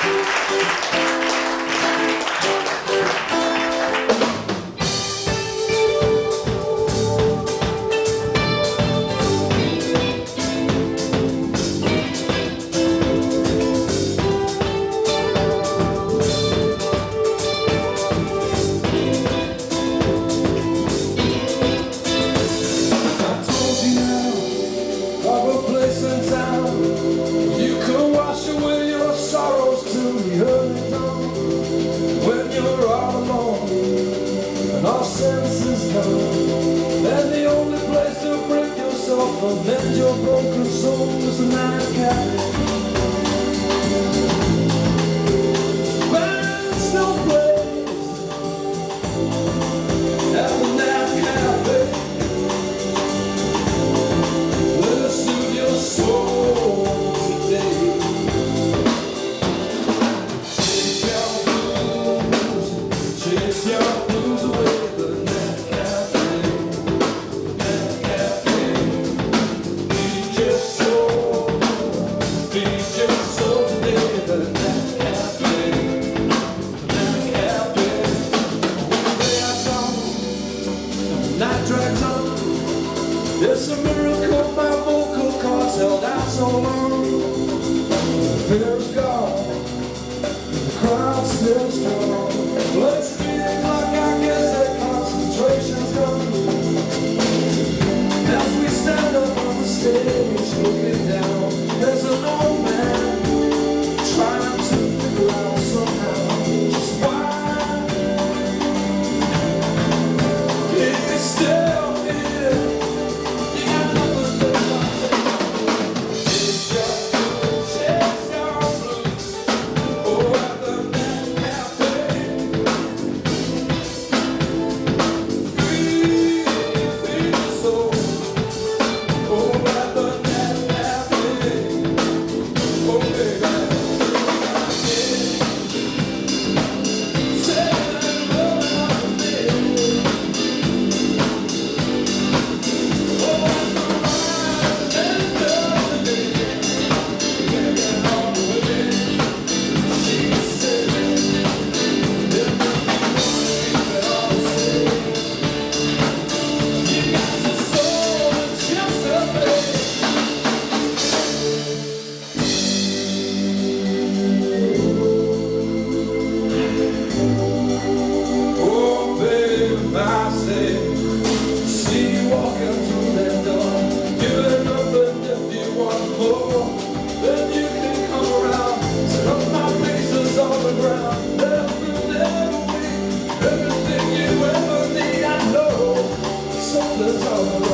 Aplausos And the only place to break yourself and mend your broken soul is a night cabin broken down. the tower.